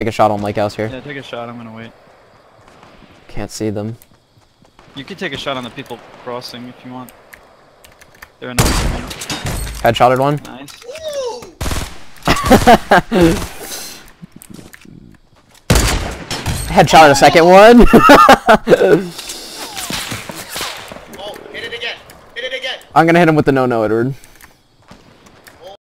Take a shot on Lake House here. Yeah, take a shot. I'm gonna wait. Can't see them. You can take a shot on the people crossing if you want. They're in the Headshotted one. Nice. Headshotted a second one. Oh, hit it again. Hit it again. I'm gonna hit him with the no-no, Edward.